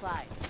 supplies.